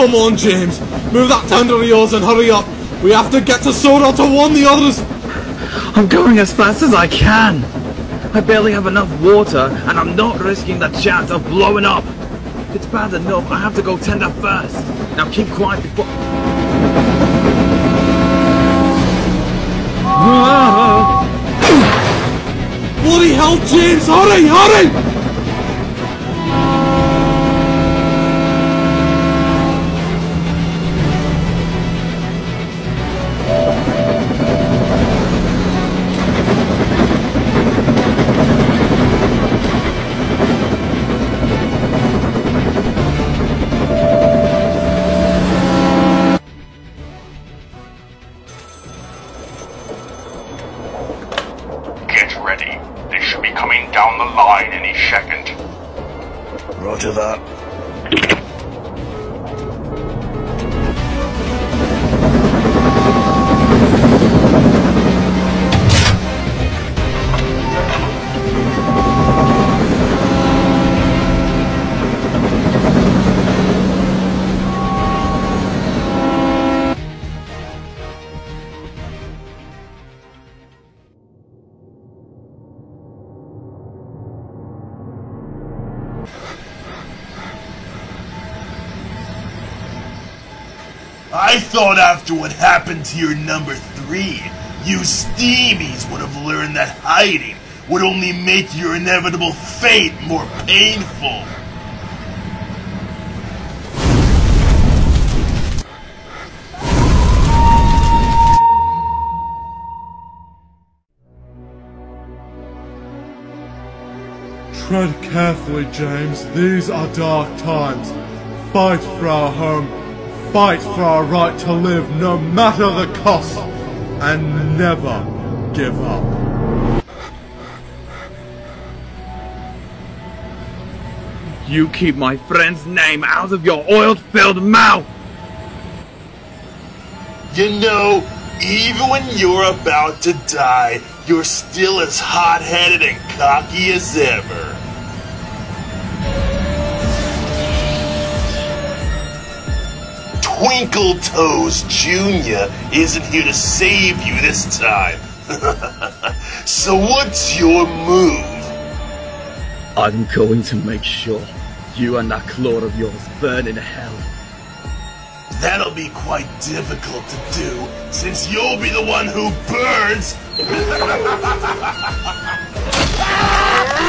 Come on, James. Move that tender of yours and hurry up. We have to get to Sodor to warn the others. I'm going as fast as I can. I barely have enough water, and I'm not risking the chance of blowing up. It's bad enough I have to go tender first. Now keep quiet before... Bloody hell, James! Hurry, hurry! Ready. They should be coming down the line any second. Roger that. I thought after what happened to your number three, you steamies would have learned that hiding would only make your inevitable fate more painful. Tread carefully, James. These are dark times. Fight for our home. Fight for our right to live, no matter the cost. And never give up. You keep my friend's name out of your oil-filled mouth! You know, even when you're about to die, you're still as hot headed and cocky as ever. Twinkle Toes Jr. isn't here to save you this time. so, what's your move? I'm going to make sure you and that claw of yours burn in hell. That'll be quite difficult to do, since you'll be the one who burns. Ah!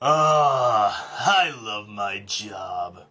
Ah, I love my job.